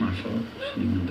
my fault.